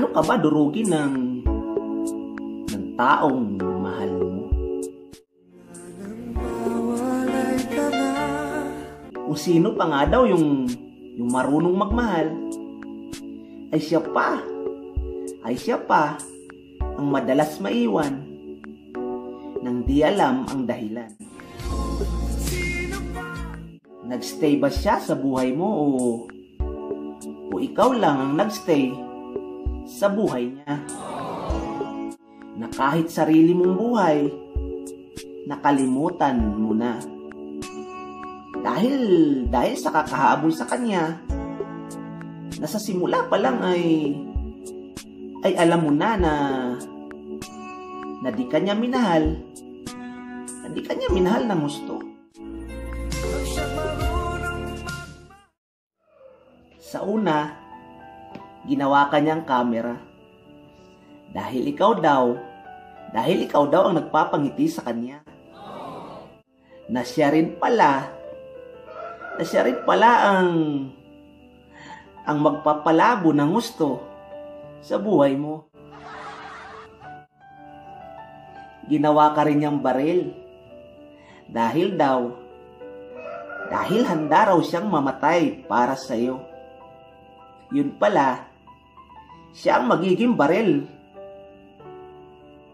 Paano ka ba durugin ng ng taong mahal mo? Kung sino pa nga daw yung yung marunong magmahal, ay siya pa, ay siya pa ang madalas maiwan nang di alam ang dahilan. Nagstay ba siya sa buhay mo o, o ikaw lang ang nagstay sa buhay niya? Na kahit sarili mong buhay, nakalimutan mo na. Dahil, dahil sa kakahabol sa kanya, na sa simula pa lang ay, ay alam mo na na, na di kanya minahal, na di kanya minahal ng gusto. Sa una, ginawa kanyang camera. Dahil ikaw daw, dahil ikaw daw ang nagpapangiti sa kanya. Na siya rin pala, na siya rin pala ang ang magpapalabo ng gusto sa buhay mo. Ginawa ka rin niyang baril. Dahil daw, dahil handa raw siyang mamatay para sa iyo. Yun pala, siya ang magiging baril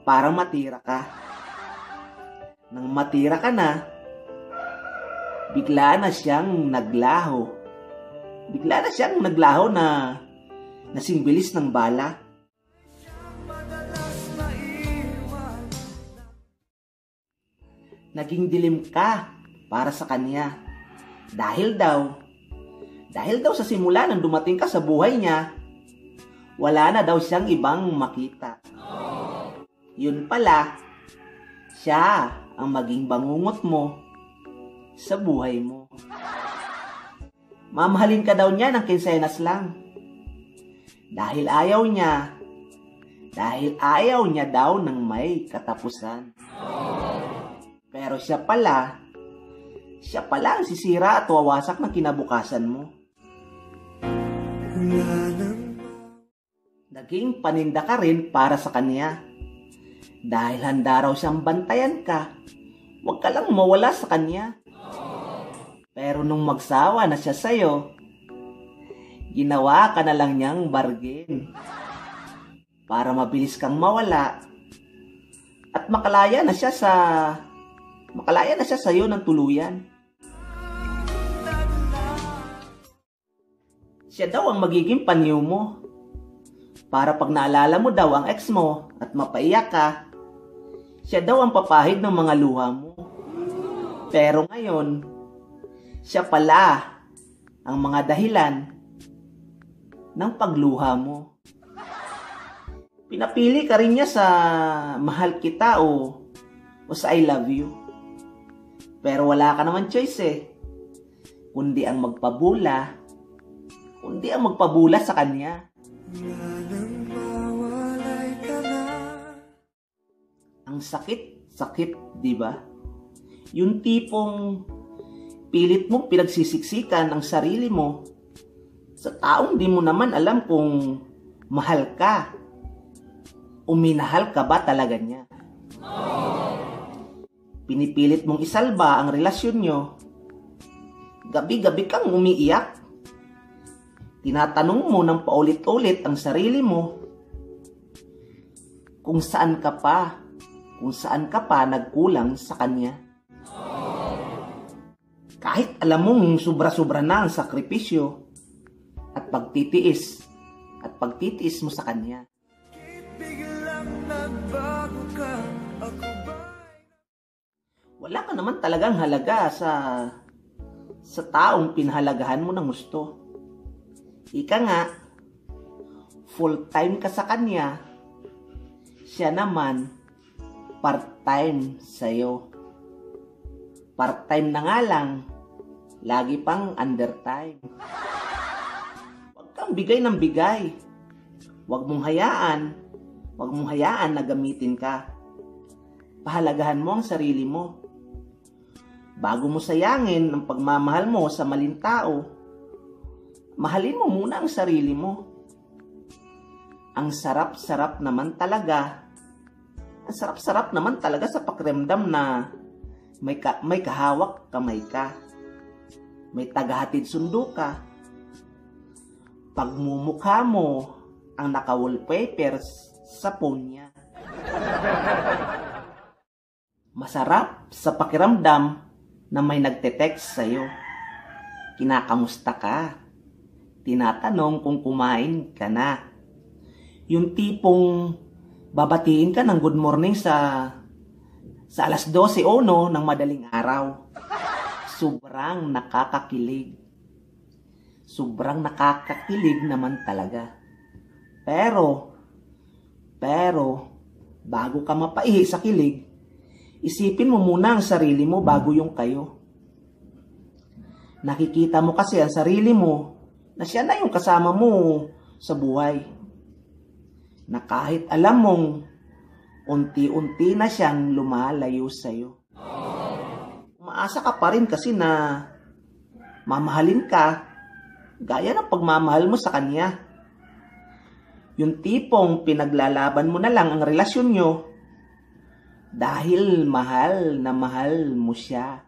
para matira ka. Nang matira ka na, bigla na siyang naglaho. Bigla na siyang naglaho na nasingbilis ng bala. Naging dilim ka para sa kanya. Dahil daw, dahil daw sa simula nang dumating ka sa buhay niya, wala na daw siyang ibang makita. Yun pala, siya ang maging bangungot mo sa buhay mo. Mamahalin ka daw niya ng kinsenas lang. Dahil ayaw niya, dahil ayaw niya daw ng may katapusan. Pero siya pala, siya pala ang sisira at wawasak ng kinabukasan mo. Naging paninda ka rin para sa kanya. Dahil handa raw siyang bantayan ka, huwag ka lang mawala sa kanya. Pero nung magsawa na siya sa'yo, ginawa ka na lang niyang bargain para mabilis kang mawala at makalaya na siya sa makalaya na siya sa iyo ng tuluyan. Siya daw ang magiging panyo mo. Para pag naalala mo daw ang ex mo at mapaiyak ka, siya daw ang papahid ng mga luha mo. Pero ngayon, siya pala ang mga dahilan ng pagluha mo. Pinapili ka rin niya sa mahal kita o, o sa I love you. Pero wala ka naman choice eh. Kundi ang magpabula, kundi ang magpabula sa kanya. Ang sakit, sakit, di ba? Yung tipong pilit mong pinagsisiksikan ang sarili mo sa taong di mo naman alam kung mahal ka o minahal ka ba talaga niya. Pinipilit mong isalba ang relasyon nyo. Gabi-gabi kang umiiyak. Tinatanong mo ng paulit-ulit ang sarili mo kung saan ka pa, kung saan ka pa nagkulang sa kanya. Kahit alam mong sobra-sobra na ang sakripisyo at pagtitiis at pagtitiis mo sa kanya. Wala ka naman talagang halaga sa sa taong pinahalagahan mo ng gusto. Ika nga, full-time ka sa kanya, siya naman part-time sa'yo. Part-time na nga lang, lagi pang undertime. Huwag kang bigay ng bigay. Huwag mong hayaan, huwag mong hayaan na gamitin ka. Pahalagahan mo ang sarili mo. Bago mo sayangin ang pagmamahal mo sa maling tao, mahalin mo muna ang sarili mo. Ang sarap-sarap naman talaga. Sarap-sarap naman talaga sa pakiramdam na may, ka, may kahawak kamay ka. May tagahatid sundo ka. Pagmumukha mo ang naka-wallpaper sa phone niya. Masarap sa pakiramdam na may nagte-text sa'yo. Kinakamusta ka? Tinatanong kung kumain ka na. Yung tipong babatiin ka ng good morning sa sa alas 12 o no ng madaling araw. Sobrang nakakakilig. Sobrang nakakakilig naman talaga. Pero, pero, bago ka mapaihi sa kilig, isipin mo muna ang sarili mo bago yung kayo. Nakikita mo kasi ang sarili mo na siya na yung kasama mo sa buhay. Na kahit alam mong unti-unti na siyang lumalayo sa'yo. Umaasa ka pa rin kasi na mamahalin ka gaya ng pagmamahal mo sa kanya. Yung tipong pinaglalaban mo na lang ang relasyon nyo dahil mahal na mahal mo siya.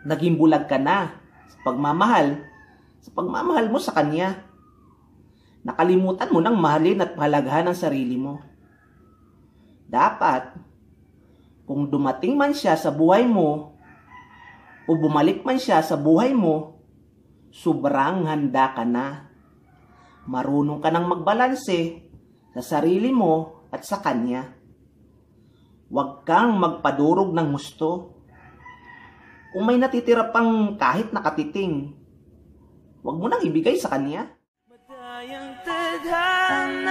Naging bulag ka na sa pagmamahal, sa pagmamahal mo sa kanya. Nakalimutan mo nang mahalin at pahalagahan ang sarili mo. Dapat, kung dumating man siya sa buhay mo, o bumalik man siya sa buhay mo, sobrang handa ka na. Marunong ka nang magbalanse sa sarili mo at sa kanya. Huwag kang magpadurog ng gusto. Kung may natitira pang kahit nakatiting, huwag mo nang ibigay sa kanya. Madayang tadhana